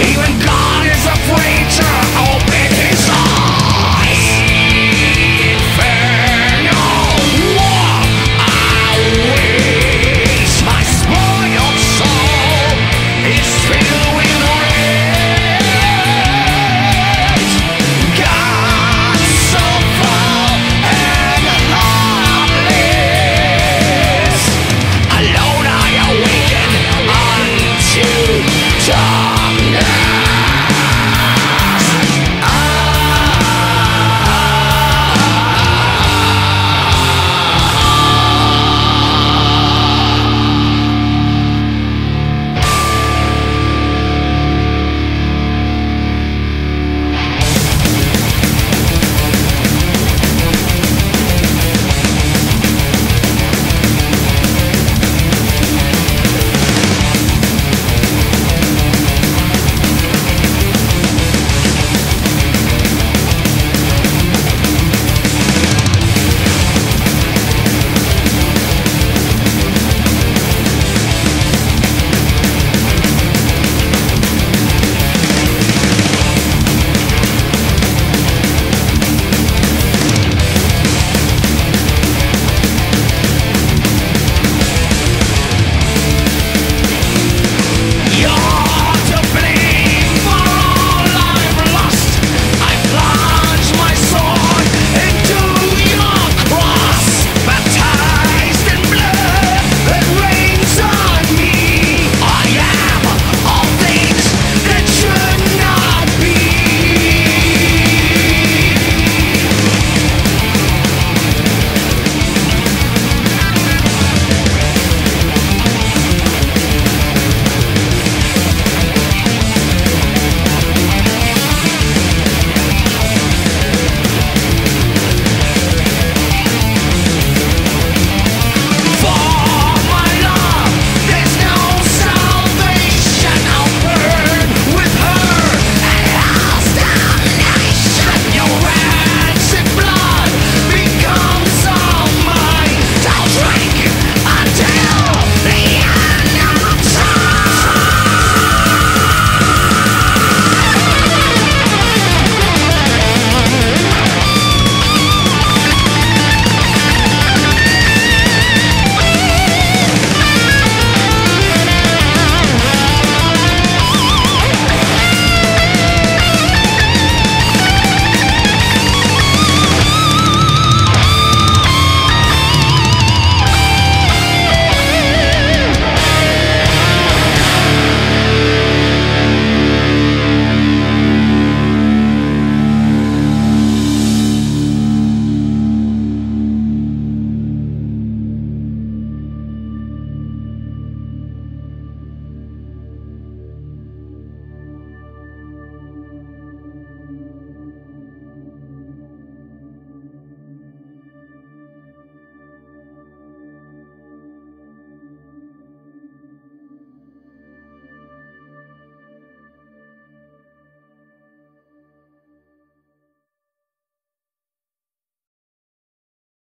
Even